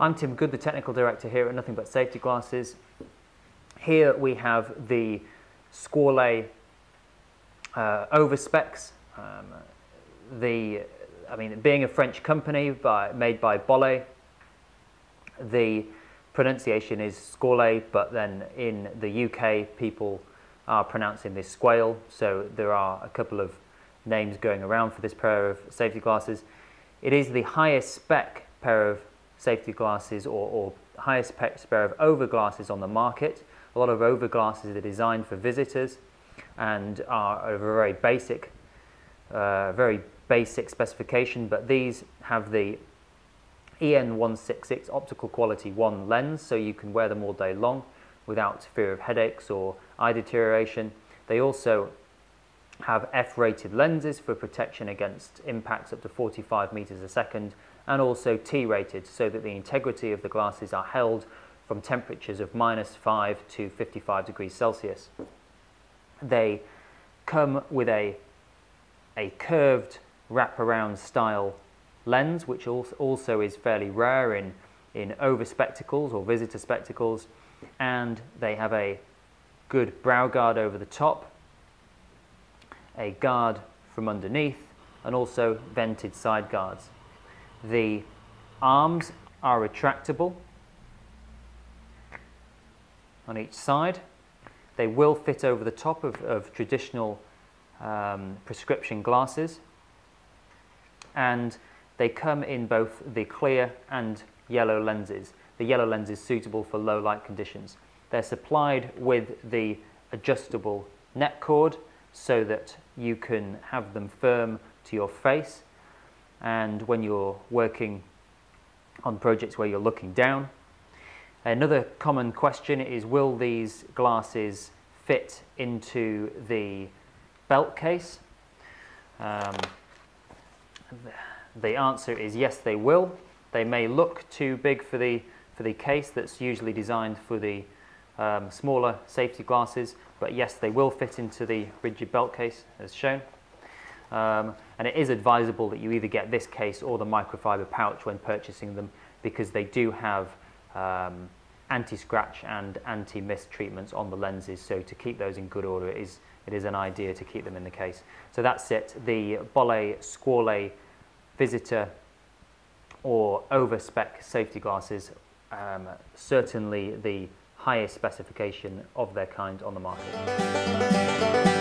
I'm Tim Good, the Technical Director here at Nothing But Safety Glasses. Here we have the Squale uh, over specs. Um, the, I mean, being a French company by, made by Bollé, the pronunciation is Squale, but then in the UK, people are pronouncing this Squale. So there are a couple of names going around for this pair of safety glasses. It is the highest spec pair of safety glasses or, or highest pair of over glasses on the market. A lot of over glasses are designed for visitors and are of a very basic, uh, very basic specification, but these have the EN166 optical quality 1 lens, so you can wear them all day long without fear of headaches or eye deterioration. They also have F-rated lenses for protection against impacts up to 45 meters a second and also T-rated so that the integrity of the glasses are held from temperatures of minus 5 to 55 degrees Celsius. They come with a, a curved wraparound style lens which also is fairly rare in, in over spectacles or visitor spectacles and they have a good brow guard over the top a guard from underneath and also vented side guards. The arms are retractable on each side. They will fit over the top of, of traditional um, prescription glasses and they come in both the clear and yellow lenses. The yellow lens is suitable for low light conditions. They're supplied with the adjustable neck cord so that you can have them firm to your face and when you're working on projects where you're looking down. Another common question is will these glasses fit into the belt case? Um, the answer is yes they will. They may look too big for the, for the case that's usually designed for the um, smaller safety glasses, but yes, they will fit into the rigid belt case as shown. Um, and it is advisable that you either get this case or the microfiber pouch when purchasing them because they do have um, anti-scratch and anti-mist treatments on the lenses. So to keep those in good order, it is, it is an idea to keep them in the case. So that's it. The Bollé Squale Visitor or over-spec safety glasses, um, certainly the highest specification of their kind on the market.